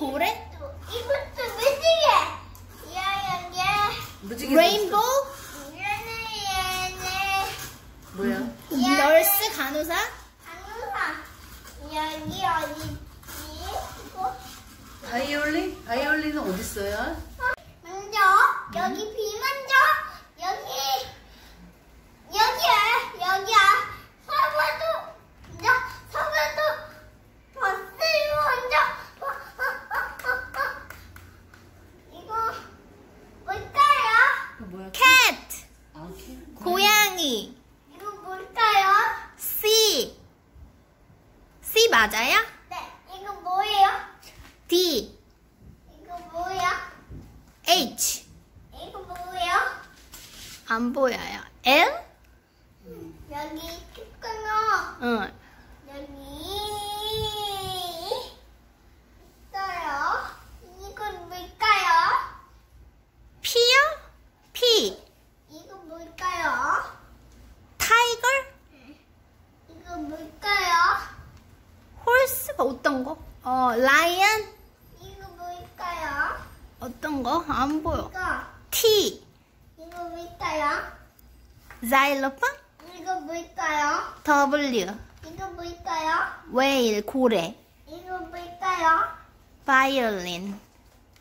고래? 이것도 무지개. 얘는 얘. 무지개 레인보우? 뭐야? 널스 간호사? 강우사. 여기 어디지? 이거. 바이올린? 바이올린은 어디 있어요? 먼저 여기 비 먼저 여기 여기야 여기야 서버도 먼저 서버도 버스를 먼저 어, 어, 어, 어, 어. 이거 뭘까요? 그 뭐야? 캣! 아, 키? 고양이. 이거 뭘까요? C. C 맞아요? 네 이거 뭐예요? D. 이거 뭐야? H. 이거 뭐예요? 안 보여요. L? 여기 있구나 응. 여기 있어요. 이건 뭘까요? P요? P. 이거 뭘까요? tiger? 이거 뭘까요? horse가 어떤 거? 어, lion? 이거 뭘까요? 어떤 거? 안 보여. 이거 T. 이거 뭘까요? 자일로폰? 이거 뭘까요? W. 이거 뭘까요? 웨일, 고래. 이거 뭘까요? 바이올린.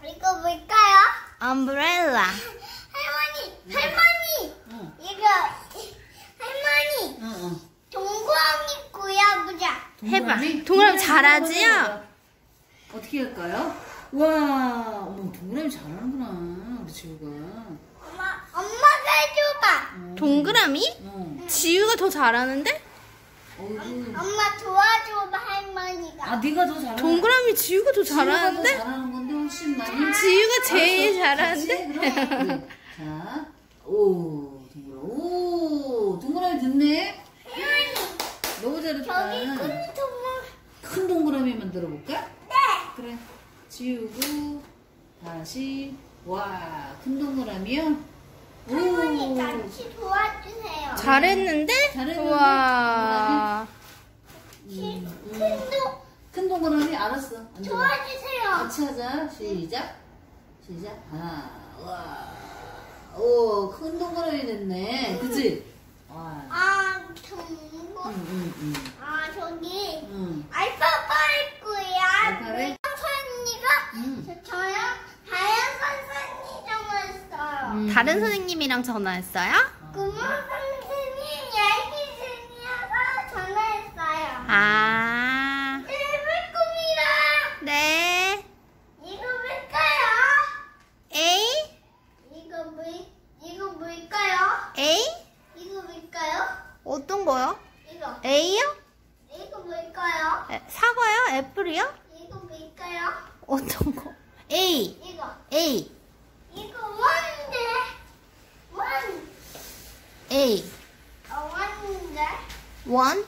이거 뭘까요? 엄브렐라. 할머니, 할머니, 응. 이거 할머니 응, 응. 동그라미 구해보자. 해봐. 동그라미? 동그라미 잘하지요? 어떻게 할까요? 와, 어머, 동그라미 잘하는구나, 우리 지우가. 엄마, 엄마가 해줘봐. 어. 동그라미? 응. 지우가 더 잘하는데? 어이구. 엄마 도와줘봐 할머니가. 아, 네가 더 잘하. 동그라미 지우가 더 지우가 더 잘하는데? 잘하는 건데 훨씬 많이. 지우가 제일 알았어, 잘하는데? 그래. 자, 오, 동그라, 오, 동그라미 됐네. 할머니 너무 잘했다. 큰 동그라미 만들어 볼까? 네. 그래. 지우고 다시 와, 큰 동그라미요. 할머니 같이 도와주세요. 잘했는데? 잘했는데? 우와. 음, 음. 큰 동, 큰 동그라미 알았어. 앉아봐. 도와주세요. 같이 하자. 시작. 시작. 하나, 와, 오, 큰 동그라미 됐네. 그치? 와. 아, 동물. 응, 응, 응. 아, 저기 응. 알파파일 거야. 알파벳? 선생님이가 응. 저- 저랑 다른 선생님 전화했어요. 음. 다른 선생님이랑 전화했어요? 구몬 선생님 얘기 중이어서 전화했어요. 아. 네, 물고기랑 네. 이거 뭘까요? A? 이거 뭐 이거 뭘까요? A? 이거 뭘까요? 어떤 거요? 이거 A요? 이거 뭘까요? 에, 사과요? 애플이요? 이거 뭘까요? 어떤 거? A. 이거 A. A. One.